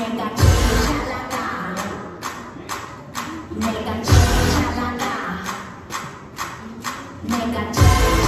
Make a change, cha la la. Make a change.